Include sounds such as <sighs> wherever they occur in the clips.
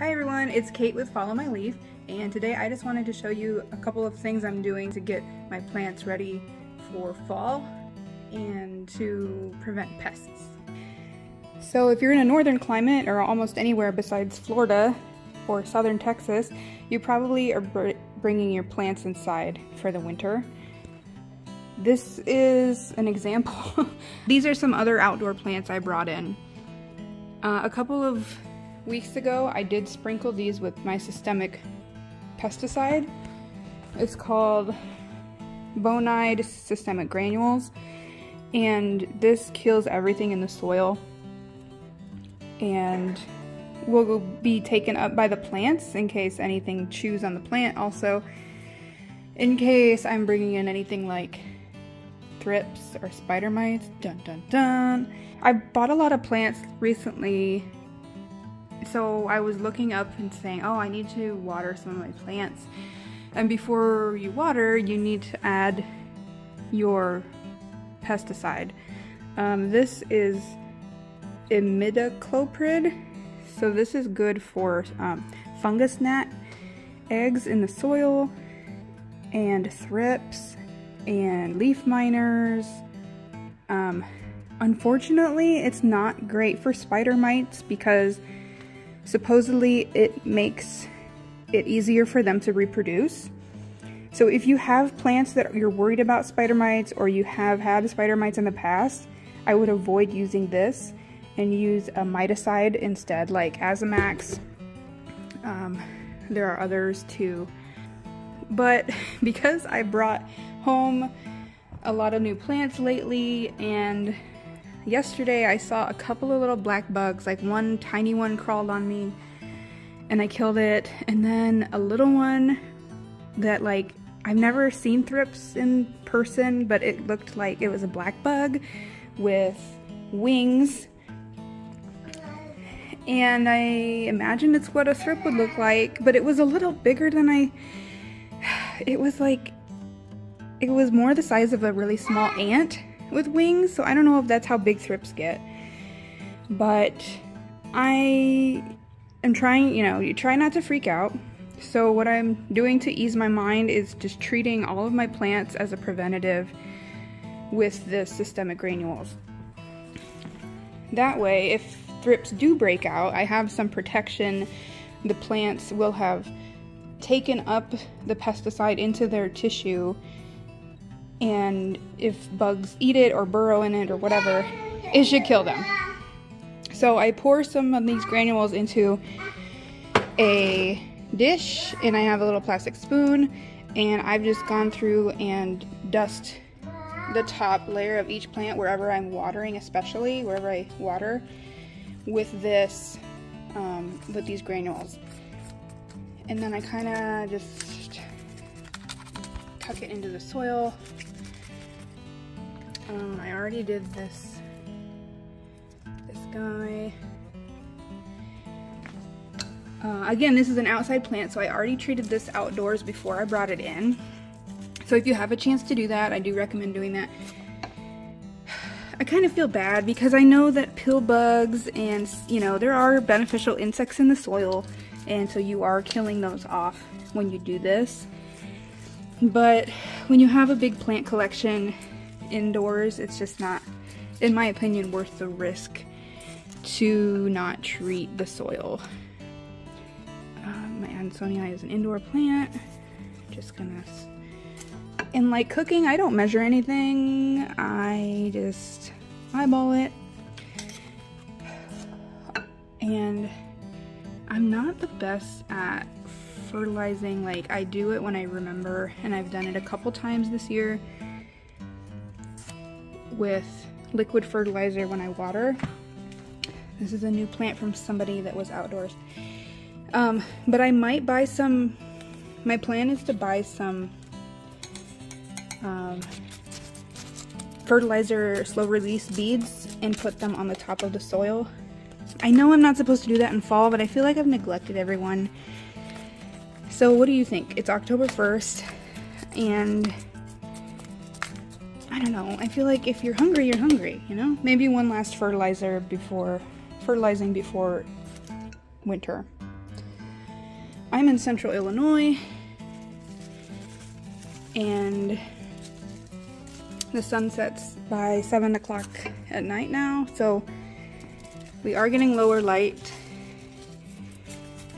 Hi everyone, it's Kate with Follow My Leaf and today I just wanted to show you a couple of things I'm doing to get my plants ready for fall and to prevent pests. So if you're in a northern climate or almost anywhere besides Florida or southern Texas, you probably are br bringing your plants inside for the winter. This is an example. <laughs> These are some other outdoor plants I brought in. Uh, a couple of weeks ago, I did sprinkle these with my systemic pesticide. It's called Bonide Systemic Granules, and this kills everything in the soil and will be taken up by the plants in case anything chews on the plant. Also, in case I'm bringing in anything like thrips or spider mites, dun dun dun. I bought a lot of plants recently so I was looking up and saying, oh, I need to water some of my plants. And before you water, you need to add your pesticide. Um, this is imidacloprid. So this is good for um, fungus gnat eggs in the soil and thrips and leaf miners. Um, unfortunately, it's not great for spider mites because Supposedly, it makes it easier for them to reproduce. So if you have plants that you're worried about spider mites or you have had spider mites in the past, I would avoid using this and use a miticide instead, like Azamax. Um, there are others too. But <laughs> because I brought home a lot of new plants lately and yesterday I saw a couple of little black bugs, like one tiny one crawled on me and I killed it, and then a little one that like I've never seen thrips in person, but it looked like it was a black bug with wings. And I imagined it's what a thrip would look like, but it was a little bigger than I, <sighs> it was like, it was more the size of a really small ant with wings, so I don't know if that's how big thrips get. But I am trying, you know, you try not to freak out. So what I'm doing to ease my mind is just treating all of my plants as a preventative with the systemic granules. That way, if thrips do break out, I have some protection. The plants will have taken up the pesticide into their tissue and if bugs eat it or burrow in it or whatever, it should kill them. So I pour some of these granules into a dish and I have a little plastic spoon and I've just gone through and dust the top layer of each plant wherever I'm watering especially wherever I water with this um, with these granules and then I kind of just tuck it into the soil um, I already did this, this guy. Uh, again, this is an outside plant, so I already treated this outdoors before I brought it in. So if you have a chance to do that, I do recommend doing that. I kind of feel bad because I know that pill bugs and, you know, there are beneficial insects in the soil, and so you are killing those off when you do this. But when you have a big plant collection, indoors. It's just not, in my opinion, worth the risk to not treat the soil. Uh, my Ansonia is an indoor plant. Just gonna, and like cooking, I don't measure anything. I just eyeball it. And I'm not the best at fertilizing. Like I do it when I remember and I've done it a couple times this year with liquid fertilizer when I water. This is a new plant from somebody that was outdoors. Um, but I might buy some, my plan is to buy some um, fertilizer slow release beads and put them on the top of the soil. I know I'm not supposed to do that in fall, but I feel like I've neglected everyone. So what do you think? It's October 1st and know. I feel like if you're hungry, you're hungry, you know? Maybe one last fertilizer before, fertilizing before winter. I'm in central Illinois and the sun sets by 7 o'clock at night now, so we are getting lower light,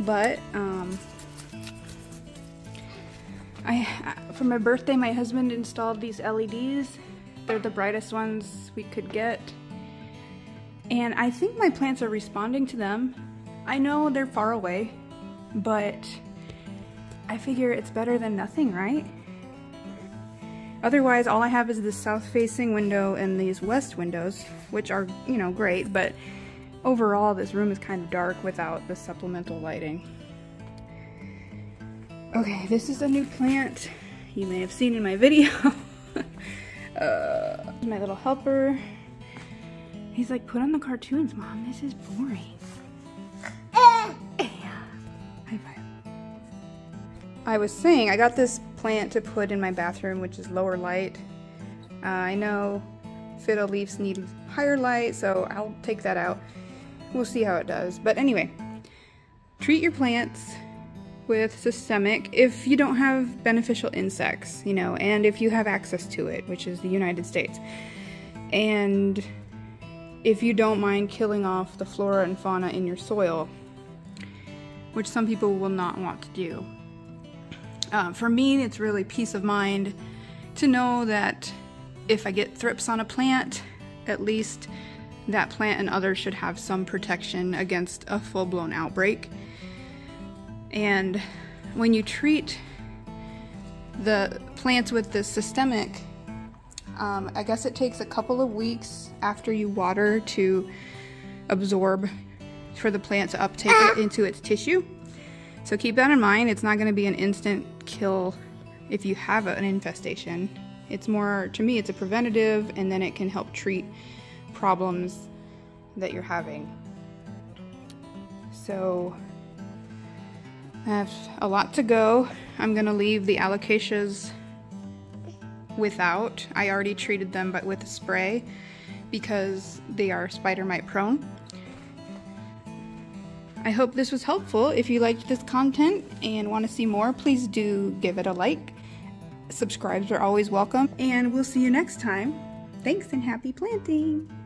but um, I, for my birthday, my husband installed these LEDs. They're the brightest ones we could get. And I think my plants are responding to them. I know they're far away, but I figure it's better than nothing, right? Otherwise, all I have is this south-facing window and these west windows, which are, you know, great, but overall this room is kind of dark without the supplemental lighting. Okay, this is a new plant you may have seen in my video. <laughs> uh, my little helper. He's like, put on the cartoons, Mom. This is boring. I was saying, I got this plant to put in my bathroom, which is lower light. Uh, I know fiddle leaves need higher light, so I'll take that out. We'll see how it does. But anyway, treat your plants with systemic if you don't have beneficial insects, you know, and if you have access to it, which is the United States. And if you don't mind killing off the flora and fauna in your soil, which some people will not want to do. Uh, for me, it's really peace of mind to know that if I get thrips on a plant, at least that plant and others should have some protection against a full blown outbreak. And when you treat the plants with the systemic, um, I guess it takes a couple of weeks after you water to absorb for the plant to uptake it into its tissue. So keep that in mind. It's not going to be an instant kill if you have an infestation. It's more, to me, it's a preventative and then it can help treat problems that you're having. So I have a lot to go. I'm gonna leave the alocasias without. I already treated them but with a spray because they are spider mite prone. I hope this was helpful. If you liked this content and want to see more, please do give it a like. Subscribes are always welcome. And we'll see you next time. Thanks and happy planting!